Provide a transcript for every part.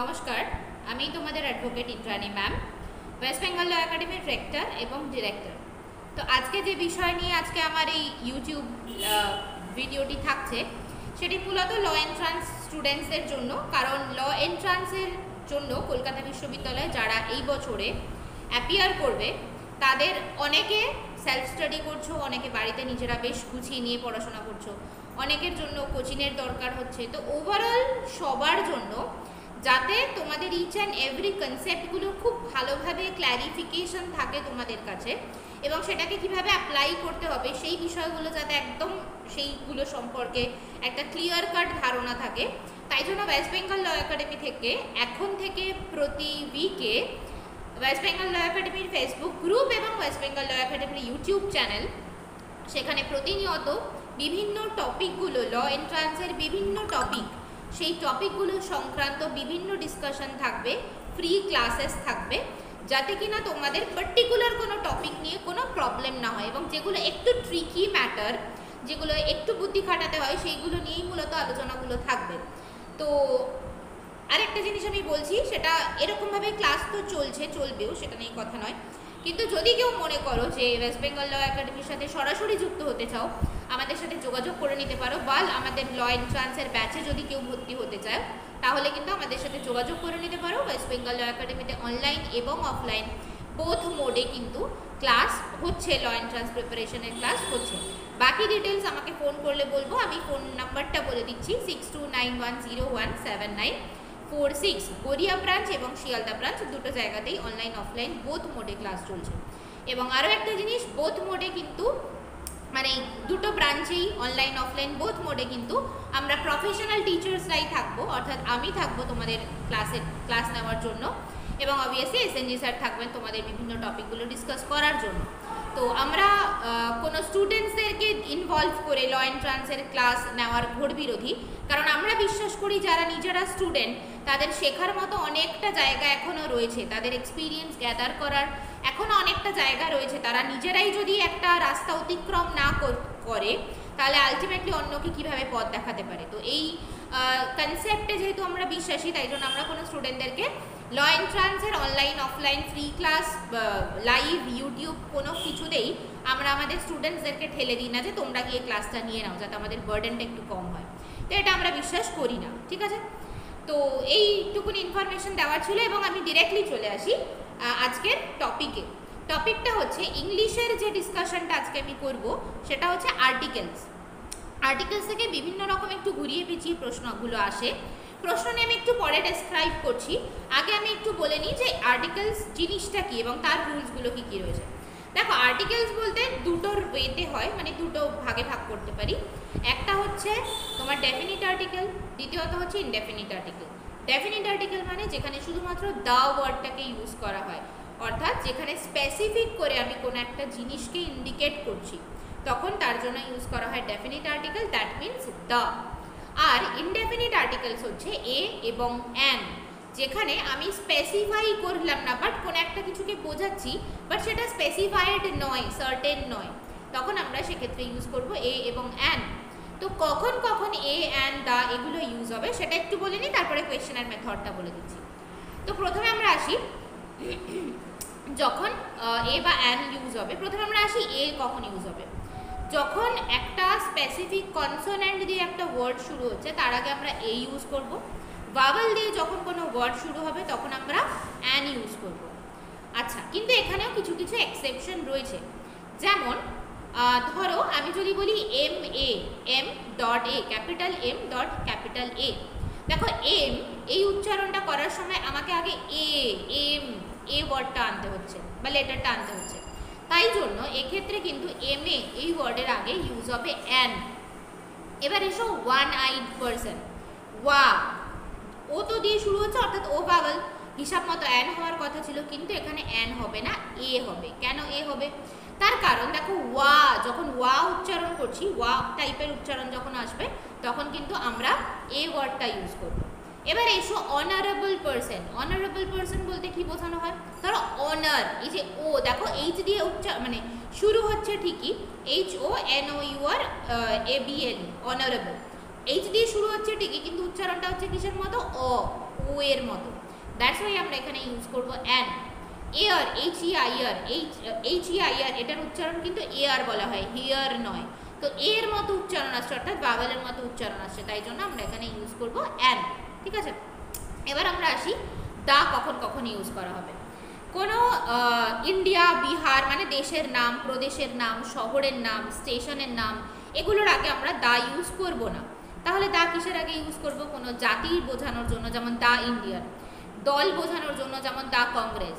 নমস্কার, আমি তোমাদের advocate Indrani ma'am West Bengal law একাডেমির রেক্টর এবং ডিরেক্টর তো আজকে যে বিষয় নিয়ে আজকে আমার এই ইউটিউব ভিডিওটি থাকছে, সেটি মূলত ল এন্ট্রান্স স্টুডেন্টসদের জন্য, কারণ ল এন্ট্রান্সের জন্য কলকাতা বিশ্ববিদ্যালয়ে যারা এই বছরে অ্যাপিয়ার করবে, তাদের অনেকে সেলফ স্টাডি করছ, অনেকে বাড়িতে নিজেরা বেশ গুছিয়ে নিয়ে পড়াশোনা করছ, অনেকের জন্য কোচিংয়ের দরকার হচ্ছে। তো ওভারঅল সবার জন্য যাতে তোমাদের ইচ অ্যান্ড এভরি কনসেপ্টগুলো খুব ভালোভাবে ক্ল্যারিফিকেশন থাকে তোমাদের কাছে এবং সেটাকে কীভাবে অ্যাপ্লাই করতে হবে, সেই বিষয়গুলো যাতে একদম সেইগুলো সম্পর্কে একটা ক্লিয়ার কাট ধারণা থাকে। তাই জন্য ওয়েস্ট বেঙ্গল ল একাডেমি থেকে, এখন থেকে প্রতি উইকে ওয়েস্ট বেঙ্গল ল একাডেমির ফেসবুক গ্রুপ এবং ওয়েস্ট বেঙ্গল ল একাডেমির ইউটিউব চ্যানেল সেখানে প্রতিনিয়ত বিভিন্ন টপিকগুলো ল এন্ট্রান্সের বিভিন্ন টপিক সেই টপিকগুলো সংক্রান্ত বিভিন্ন ডিসকাশন থাকবে ফ্রি ক্লাসেস থাকবে, যাতে কিনা তোমাদের পার্টিকুলার কোনো টপিক নিয়ে কোনো প্রবলেম না হয় এবং যেগুলো একটু ট্রিকি ম্যাটার যেগুলো একটু বুদ্ধি খাটাতে হয়, সেইগুলো নিয়েই মূলত আলোচনাগুলো থাকবে। তো আরেকটা জিনিস আমি বলছি, সেটা এরকমভাবে ক্লাস তো চলছে, চলবেও, সেটা নিয়ে কথা নয়। কিন্তু যদি কেউ মনে করো যে ওয়েস্ট বেঙ্গল ল একাডেমির সাথে সরাসরি যুক্ত হতে চাও, আমাদের সাথে যোগাযোগ করে নিতে পারো। বা আমাদের ল এন্ট্রান্সের ব্যাচে যদি কেউ ভর্তি হতে চায়, তাহলে কিন্তু আমাদের সাথে যোগাযোগ করে নিতে পারো। ওয়েস্ট বেঙ্গল ল একাডেমিতে অনলাইন এবং অফলাইন বোথ মোডে কিন্তু ক্লাস হচ্ছে ল এন্ট্রান্স প্রিপারেশনের ক্লাস হচ্ছে। বাকি ডিটেলস আমাকে ফোন করলে বলব। আমি ফোন নাম্বারটা বলে দিচ্ছি six two nine one zero one seven nine four six Gariya branch এবং শিয়ালদা ব্রাঞ্চ দুটো জায়গাতেই অনলাইন অফলাইন বোথ মোডে ক্লাস চলছে। এবং আরও একটা জিনিস বোথ মোডে কিন্তু মানে দুটো ব্রাঞ্চেই অনলাইন অফলাইন বোথ মোডে কিন্তু আমরা প্রফেশনাল টিচার্সরাই থাকব, অর্থাৎ আমি থাকব তোমাদের ক্লাসে ক্লাস নেওয়ার জন্য। এবং অবভিয়াসলি এসএনজি স্যার থাকবেন তোমাদের বিভিন্ন টপিকগুলো ডিসকাস করার জন্য। তো আমরা কোনো স্টুডেন্টসদেরকে ইনভলভ করে ল এন্ট্রান্সের ক্লাস নেওয়ার ঘোর বিরোধী। কারণ আমরা বিশ্বাস করি যারা নিজেরা স্টুডেন্ট তাদের শেখার মতো অনেকটা জায়গা এখনও রয়েছে। তাদের এক্সপিরিয়েন্স গ্যাদার করার এখনও অনেকটা জায়গা রয়েছে। তারা নিজেরাই যদি একটা রাস্তা অতিক্রম না করে তাহলে আলটিমেটলি অন্যকে কীভাবে পথ দেখাতে পারে? তো এই কনসেপ্টে যেহেতু আমরা বিশ্বাসী, তাই জন্য আমরা কোনো স্টুডেন্টদেরকে law এন্ট্রান্সের online offline free class live YouTube কোনো কিছুতেই আমরা আমাদের স্টুডেন্টসদেরকে ঠেলে দিই না যে তোমরা গিয়ে ক্লাসটা নিয়ে নাও, যাতে আমাদের বার্ডেনটা একটু কম হয়। তো এটা আমরা বিশ্বাস করি না, ঠিক আছে? তো এইটুকুনি ইনফরমেশন দেওয়ার ছিল এবং আমি ডিরেক্টলি চলে আসি আজকের টপিকে টপিকটা হচ্ছে ইংলিশের যে ডিসকাশনটা আজকে আমি করব, সেটা হচ্ছে আর্টিকেলস আর্টিকেলস থেকে বিভিন্ন রকম একটু ঘুরিয়ে পিছিয়ে প্রশ্নগুলো আসে। প্রশ্ন নিয়ে আমি একটু পরে ডেসক্রাইব করছি। আগে আমি একটু বলে নিই যে আর্টিকেলস জিনিসটা কী এবং তার রুলসগুলো কী কী রয়েছে। দেখো আর্টিকেলস বলতে দুটোর ওয়েতে হয় মানে দুটো ভাগে ভাগ করতে পারি। একটা হচ্ছে তোমার ডেফিনিট আর্টিকেল দ্বিতীয়ত হচ্ছে ইনডেফিনিট আর্টিকেল ডেফিনিট আর্টিকেল মানে যেখানে শুধুমাত্র দ্য ওয়ার্ডটাকে ইউজ করা হয়। অর্থাৎ যেখানে স্পেসিফিক করে আমি কোনো একটা জিনিসকে ইন্ডিকেট করছি। তখন তার জন্য ইউজ করা হয় definite article that means the R indefinite articles হচ্ছে এ এবং অ্যান যেখানে আমি স্পেসিফাই করলাম না বাট কোনো একটা কিছুকে বোঝাচ্ছি বাট সেটা স্পেসিফাইড নয় সার্টেন নয়। তখন আমরা সেক্ষেত্রে ইউজ করব এ এবং অ্যান তো কখন কখন এ অ্যান দা এগুলো ইউজ হবে, সেটা একটু বলে নিই, তারপরে কোয়েশ্চেনের মেথডটা বলে দিচ্ছি। তো প্রথমে আমরা আসি, যখন এ বা অ্যান ইউজ হবে, প্রথমে আমরা আসি এ কখন ইউজ হবে। যখন একটা স্পেসিফিক কনসোনেন্ট দিয়ে একটা ওয়ার্ড শুরু হচ্ছে, তার আগে আমরা এ ইউজ করব। ভাওয়েল দিয়ে যখন কোনো ওয়ার্ড শুরু হবে, তখন আমরা অ্যান ইউজ করব। আচ্ছা কিন্তু এখানেও কিছু কিছু এক্সেপশন রয়েছে। যেমন ধরো আমি যদি বলি M A M dot A capital M dot capital A দেখো এম এই উচ্চারণটা করার সময় আমাকে আগে এ এম এ ওয়ার্ডটা আনতে হচ্ছে, বা লেটারটা আনতে হচ্ছে। তাই জন্য এক্ষেত্রে কিন্তু এম এ এই ওয়ার্ডের আগে ইউজ হবে অ্যান এবার এসো ওয়ান আইড পারসন ওয়া। ও তো দিয়ে শুরু হচ্ছে, অর্থাৎ ও বাগল হিসাব মতো অ্যান হওয়ার কথা ছিল, কিন্তু এখানে অ্যান হবে না এ হবে। কেন এ হবে? তার কারণ দেখো, ওয়া, যখন ওয়া উচ্চারণ করছি, ওয়া টাইপের উচ্চারণ যখন আসবে, তখন কিন্তু আমরা এ ওয়ার্ডটা ইউজ করব। এবার এসো অনারেবল পার্সন অনারেবল পার্সন বলতে কি বোঝানো হয়? ধরো অনার এই যে ও দেখো এইচ দিয়ে উচ্চার মানে শুরু হচ্ছে ঠিকই H O N O U R A B L honourable H দিয়ে শুরু হচ্ছে ঠিকই, কিন্তু উচ্চারণটা হচ্ছে কিসের মতো? অ ও এর মতো। দ্যাটস ওয়াই আমরা এখানে ইউজ করব an air H E I R H H E I R এটার উচ্চারণ কিন্তু এয়ার বলা হয় হিয়ার নয়। তো এর মতো উচ্চারণ আসছে, অর্থাৎ বাবেলের মতো উচ্চারণ আসছে, তাই জন্য আমরা এখানে ইউজ করব অ্যান ঠিক আছে? এবার আমরা আসি দা কখন কখন ইউজ করা হবে। কোনো ইন্ডিয়া বিহার মানে দেশের নাম, প্রদেশের নাম, শহরের নাম, স্টেশনের নাম, এগুলোর আগে আমরা দা ইউজ করব না। তাহলে দা কিসের আগে ইউজ করব? কোনো জাতি বোঝানোর জন্য, যেমন দা ইন্ডিয়ান দল বোঝানোর জন্য, যেমন দা কংগ্রেস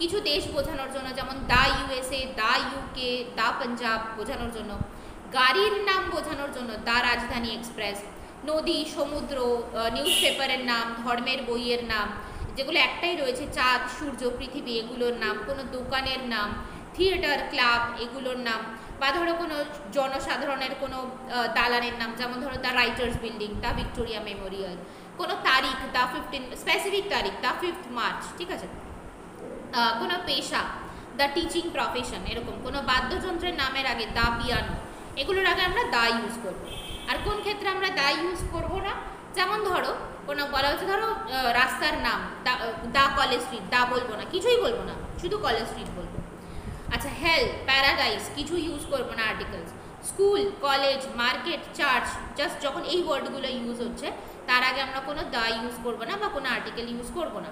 কিছু দেশ বোঝানোর জন্য, যেমন the USA the UK the Punjab বোঝানোর জন্য। গাড়ির নাম বোঝানোর জন্য দা রাজধানী এক্সপ্রেস নদী, সমুদ্র নিউজ পেপারের নাম, ধর্মের বইয়ের নাম, যেগুলো একটাই রয়েছে, চাঁদ, সূর্য, পৃথিবী, এগুলোর নাম, কোনো দোকানের নাম থিয়েটার ক্লাব এগুলোর নাম, বা ধরো কোনো জনসাধারণের কোনো দালানের নাম, যেমন ধরো the writers building, the Victoria memorial, কোনো তারিখ, দ্য ফিফটিন স্পেসিফিক তারিখ, দ্য ফিফথ মার্চ ঠিক আছে? কোনো পেশা, দ্য টিচিং প্রফেশন এরকম, কোনো বাদ্যযন্ত্রের নামের আগে দ্য পিয়ানো এগুলোর আগে আমরা দা ইউজ করব। আর কোন ক্ষেত্রে আমরা দা ইউজ করব না? যেমন ধরো, কোনো বলা হচ্ছে ধরো রাস্তার নাম, দা কলেজ স্ট্রিট, দা বলব না, কিছুই বলব না, শুধু কলেজ স্ট্রিট বলব। আচ্ছা হেল প্যারাডাইস কিছু ইউজ করব না articles school college market church just যখন এই ওয়ার্ডগুলো ইউজ হচ্ছে, তার আগে আমরা কোনো দা ইউজ করব না বা কোনো আর্টিকেল ইউজ করব না।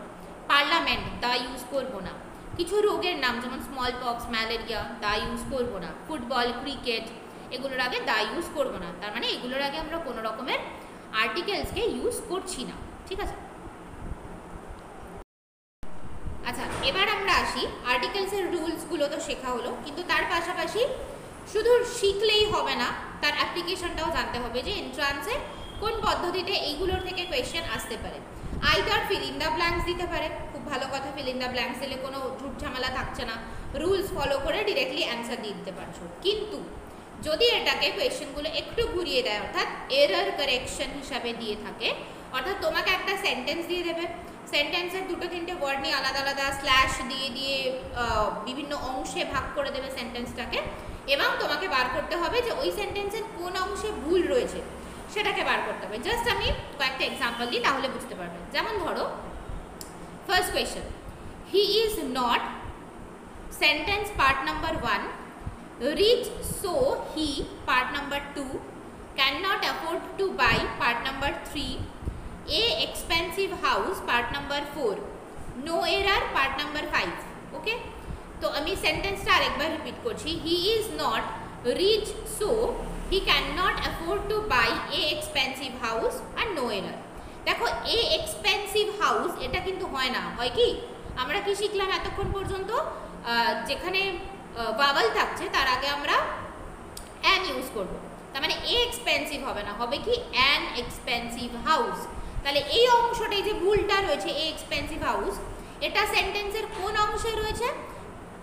পার্লামেন্ট দা ইউজ করব না। কিছু রোগের নাম, যেমন small pox malaria the use করব না। ফুটবল ক্রিকেট এগুলোর আগে দা ইউজ করব না। তার মানে এগুলোর আগে আমরা কোনো রকমের আর্টিকেলসকে ইউজ করছি না। ঠিক আছে? আচ্ছা এবার আমরা আসি। আর্টিকেলসের রুলসগুলো তো শেখা হলো, কিন্তু তার পাশাপাশি শুধু শিখলেই হবে না, তার অ্যাপ্লিকেশনটাও জানতে হবে যে এন্ট্রান্সে কোন পদ্ধতিতে এইগুলোর থেকে কোয়েশ্চেন আসতে পারে। Either fill in the blanks দিতে পারে। খুব ভালো কথা ফিল ইন ব্ল্যাঙ্কস দিলে কোনো ঝুট ঝামেলা থাকছে না। রুলস ফলো করে ডিরেক্টলি অ্যান্সার দিয়ে দিতে পারছ। কিন্তু যদি এটাকে কোয়েশ্চেনগুলো একটু ঘুরিয়ে দেয়, অর্থাৎ এরর কারেকশন হিসাবে দিয়ে থাকে, অর্থাৎ তোমাকে একটা সেন্টেন্স দিয়ে দেবে। সেন্টেন্সের দুটো তিনটে ওয়ার্ড নিয়ে আলাদা আলাদা স্ল্যাশ দিয়ে দিয়ে বিভিন্ন অংশে ভাগ করে দেবে সেন্টেন্সটাকে এবং তোমাকে বার করতে হবে যে ওই সেন্টেন্সের কোন অংশে ভুল রয়েছে, সেটাকে বার করতে হবে। জাস্ট আমি কয়েকটা এক্সাম্পল দিই, তাহলে বুঝতে পারবে। যেমন ধরো first question he is not sentence part number one rich, so he, part number 2 cannot afford to buy, part number 3 a, expensive house, part number 4 no error, part number 5 okay? তো আমি সেন্টেন্সটা আরেকবার রিপিট করছি he is not rich so he can not afford to buy a expensive house R no error দেখো a expensive house এটা কিন্তু হয় না। হয় কি? আমরা কি শিখলাম এতক্ষণ পর্যন্ত? যেখানে ভাওয়াল থাকছে, তার আগে আমরা অ্যান ইউজ করব। তার মানে এ এক্সপেন্সিভ হবে না, হবে কি অ্যান এক্সপেন্সিভ হাউস তাহলে এই অংশটাই যে ভুলটা রয়েছে এ এক্সপেন্সিভ হাউস এটা সেন্টেন্সের কোন অংশে রয়েছে?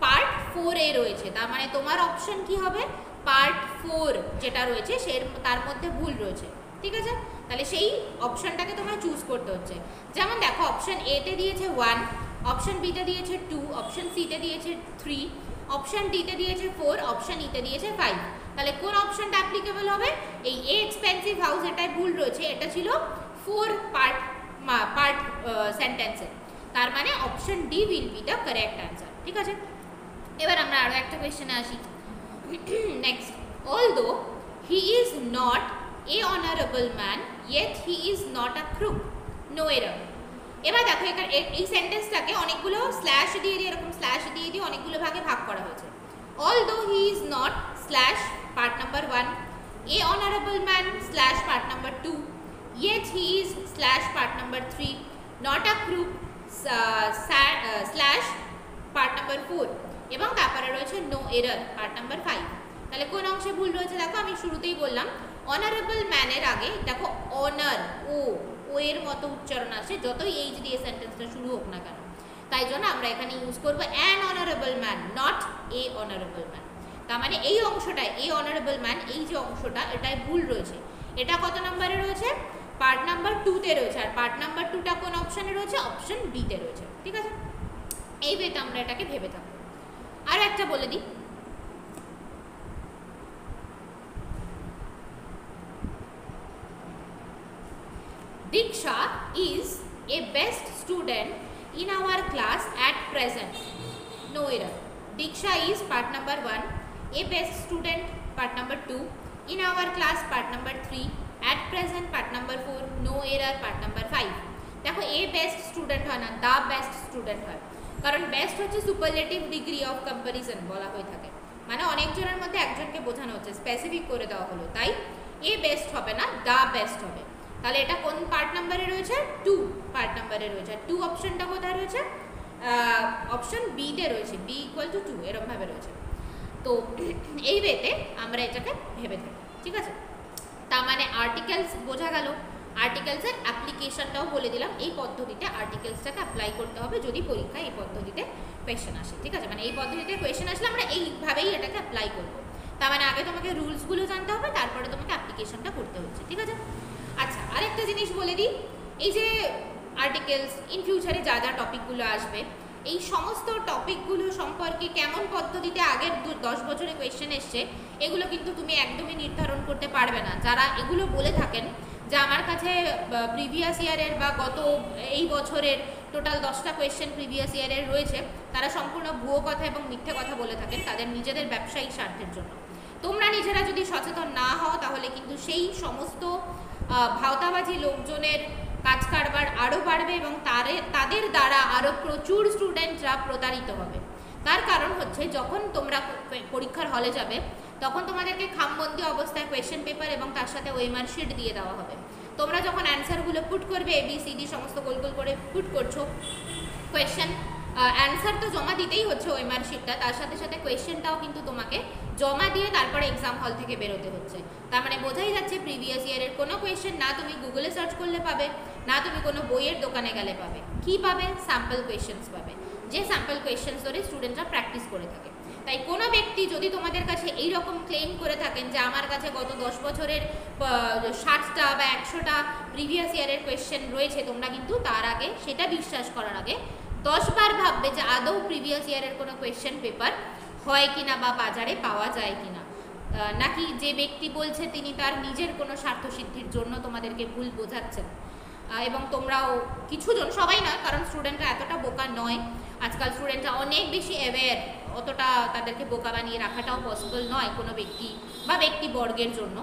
পার্ট ফোর এ রয়েছে। তার মানে তোমার অপশন কি হবে? পার্ট ফোর যেটা রয়েছে, সে তার মধ্যে ভুল রয়েছে। ঠিক আছে? তাহলে সেই অপশনটাকে তোমায় চুজ করতে হচ্ছে। যেমন দেখো অপশন এতে দিয়েছে ওয়ান অপশন বিতে দিয়েছে টু অপশন সিতে দিয়েছে থ্রি অপশন ডিতে দিয়েছে ফোর অপশন ইতে দিয়েছে ফাইভ তাহলে কোন অপশনটা অ্যাপ্লিকেবল হবে? এই এ এক্সপেন্সিভ হাউস এটাই ভুল রয়েছে। এটা ছিল ফোর পার্ট পার্ট সেন্টেন্সের তার মানে option D will be the correct answer ঠিক আছে? এবার আমরা আরও একটা কোয়েশ্চেনে আসি। Next although he is not a honourable man yet he is not a crook no error এবার দেখো এখানে এই সেন্টেন্সটাকে অনেকগুলো স্ল্যাশ দিয়ে দিয়ে, এরকম স্ল্যাশ দিয়ে দিয়ে অনেকগুলো ভাগে ভাগ করা হয়েছে। Although he is not slash part number one a honourable man slash part number two yet he is slash part number three not a crook slash part number four এবং তারপরে রয়েছে no error part number five তাহলে কোন অংশে ভুল রয়েছে? দেখো আমি শুরুতেই বললাম অনারেবল ম্যানের আগে দেখো অনার ও ও এর মতো উচ্চারণ আসে যতই এইচ দিয়ে সেন্টেন্সটা শুরু হোক না কেন। তাই জন্য আমরা এখানে ইউজ করব an honourable man not a honourable man তার মানে এই অংশটায় এ অনারেবল ম্যান এই যে অংশটা এটাই ভুল রয়েছে। এটা কত নাম্বারে রয়েছে? পার্ট নাম্বার টুতে রয়েছে। আর পার্ট নাম্বার টুটা কোন অপশানে রয়েছে? অপশান বিতে রয়েছে। ঠিক আছে? এই ওয়েতে আমরা এটাকে ভেবে থাকব। আর একটা বলে দিই। Diksha is a best student in our class at present. No error. Diksha is part number 1, a best student part number 2, in our class part number 3, at present part number 4, no error part number 5. দেখো এ best student হয় না the best student হয় কারণ best হচ্ছে superlative degree of comparison বলা হয়ে থাকে মানে অনেকজনের মধ্যে একজনকে বোঝানো হচ্ছে স্পেসিফিক করে দেওয়া হলো তাই এ বেস্ট হবে না দা বেস্ট হবে তাহলে এটা কোন পার্ট নাম্বারে রয়েছে? টু পার্ট নাম্বারে রয়েছে। টু অপশনটা কোথায় রয়েছে? অপশন বিতে রয়েছে। বি ইকুয়াল টু টু এরকমভাবে রয়েছে। তো এই ওয়েতে আমরা এটাকে ভেবে থাকি ঠিক আছে? তার মানে আর্টিকেলস বোঝা গেল। আর্টিকেলসের অ্যাপ্লিকেশনটাও বলে দিলাম। এই পদ্ধতিতে আর্টিকেলসটাকে অ্যাপ্লাই করতে হবে যদি পরীক্ষায় এই পদ্ধতিতে কোয়েশ্চেন আসে। ঠিক আছে? মানে এই পদ্ধতিতে কোয়েশ্চেন আসলে আমরা এইভাবেই এটাকে অ্যাপ্লাই করব। তার মানে আগে তোমাকে রুলসগুলো জানতে হবে, তারপরে তোমাকে অ্যাপ্লিকেশনটা করতে হচ্ছে। ঠিক আছে? আরেকটা জিনিস বলে দিই, এই যে আর্টিকেলস ইন ফিউচারে যা যা টপিকগুলো আসবে, এই সমস্ত টপিকগুলো সম্পর্কে কেমন পদ্ধতিতে আগের দু, দশ বছরে কোয়েশ্চেন এসছে, এগুলো কিন্তু তুমি একদমই নির্ধারণ করতে পারবে না। যারা এগুলো বলে থাকেন, যে আমার কাছে প্রিভিয়াস ইয়ারের বা গত এই বছরের টোটাল দশটা কোয়েশ্চেন প্রিভিয়াস ইয়ারের রয়েছে, তারা সম্পূর্ণ ভুয়ো কথা এবং মিথ্যে কথা বলে থাকেন তাদের নিজেদের ব্যবসায়িক স্বার্থের জন্য। তোমরা নিজেরা যদি সচেতন না হও, তাহলে কিন্তু সেই সমস্ত ভাওতাবাজি লোকজনের কাজ কারবার আরও বাড়বে এবং তারে, তাদের দ্বারা আরও প্রচুর স্টুডেন্টরা প্রতারিত হবে। তার কারণ হচ্ছে যখন তোমরা পরীক্ষার হলে যাবে, তখন তোমাদেরকে খামবন্দি অবস্থায় কোয়েশ্চেন পেপার এবং তার সাথে ওয়েমার শিট দিয়ে দেওয়া হবে। তোমরা যখন অ্যান্সারগুলো পুট করবে এবিসিডি সমস্ত গোল গোল করে পুট করছ কোয়েশ্চেন অ্যান্সার তো জমা দিতেই হচ্ছে ওই মার্কশিটটা তার সাথে সাথে কোয়েশ্চেনটাও কিন্তু তোমাকে জমা দিয়ে তারপরে এক্সাম হল থেকে বেরোতে হচ্ছে। তার মানে বোঝাই যাচ্ছে প্রিভিয়াস ইয়ারের কোনো কোয়েশ্চেন না তুমি গুগলে সার্চ করলে পাবে, না তুমি কোনো বইয়ের দোকানে গেলে পাবে। কি পাবে? স্যাম্পল কোয়েশ্চেন্স পাবে। যে স্যাম্পল কোয়েশ্চেন্স ধরে স্টুডেন্টরা প্র্যাকটিস করে থাকে। তাই কোনো ব্যক্তি যদি তোমাদের কাছে এই রকম ক্লেম করে থাকেন যে আমার কাছে গত দশ বছরের ষাটটা বা একশোটা প্রিভিয়াস ইয়ারের কোয়েশ্চেন রয়েছে, তোমরা কিন্তু তার আগে সেটা বিশ্বাস করার আগে দশবার ভাববে যে আদৌ প্রিভিয়াস ইয়ারের কোনো কোয়েশ্চেন পেপার হয় কিনা বা বাজারে পাওয়া যায় কিনা। নাকি যে ব্যক্তি বলছে তিনি তার নিজের কোনো স্বার্থসিদ্ধির জন্য তোমাদেরকে ভুল বোঝাচ্ছেন। এবং তোমরাও কিছুজন সবাই নয়, কারণ স্টুডেন্টরা এতটা বোকা নয়। আজকাল স্টুডেন্টরা অনেক বেশি অ্যাওয়্যার অতটা তাদেরকে বোকা বানিয়ে রাখাটাও পসিবল নয় কোনো ব্যক্তি বা ব্যক্তি বর্গের জন্য।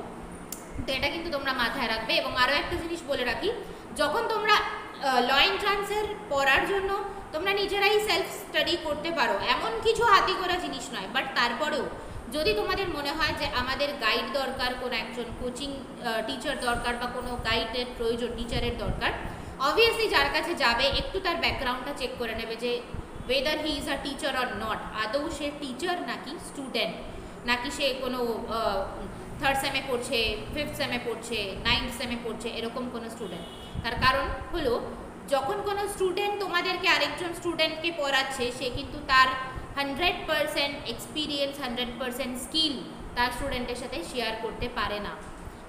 তো এটা কিন্তু তোমরা মাথায় রাখবে। এবং আরও একটা জিনিস বলে রাখি, যখন তোমরা ল এন্ট্রান্সের পড়ার জন্য তোমরা নিজেরাই সেলফ স্টাডি করতে পারো। এমন কিছু হাতি করা জিনিস নয় বাট তারপরেও যদি তোমাদের মনে হয় যে আমাদের গাইড দরকার, কোনো একজন কোচিং টিচার দরকার বা কোনো গাইডের প্রয়োজন টিচারের দরকার অবভিয়াসলি যার কাছে যাবে, একটু তার ব্যাকগ্রাউন্ডটা চেক করে নেবে যে whether he is a teacher or not আদৌ সে টিচার নাকি স্টুডেন্ট নাকি সে কোনো থার্ড সেমে পড়ছে ফিফথ সেমে পড়ছে নাইন্থ সেমে পড়ছে, এরকম কোনো স্টুডেন্ট তার কারণ হলো, যখন কোনো স্টুডেন্ট তোমাদেরকে আরেকজন স্টুডেন্টকে পড়াচ্ছে, সে কিন্তু তার hundred percent experience hundred percent skill তার স্টুডেন্টের সাথে শেয়ার করতে পারে না।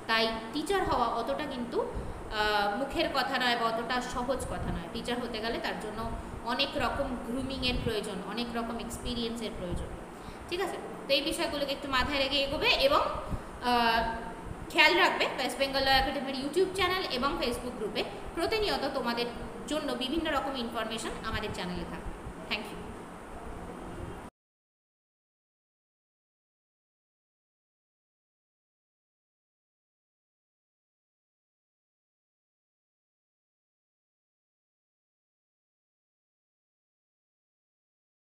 তাই টিচার হওয়া অতটা কিন্তু মুখের কথা নয় বা অতটা সহজ কথা নয়। টিচার হতে গেলে তার জন্য অনেক রকম গ্রুমিংয়ের প্রয়োজন, অনেক রকম এক্সপিরিয়েন্সের প্রয়োজন। ঠিক আছে? তো এই বিষয়গুলোকে একটু মাথায় রেখে এগোবে এবং খেয়াল রাখবে ওয়েস্ট বেঙ্গল একাডেমির ইউটিউব চ্যানেল এবং ফেসবুক গ্রুপে প্রতিনিয়ত তোমাদের জন্য বিভিন্ন রকম ইনফরমেশন আমাদের চ্যানেলে থাকবে। Thank you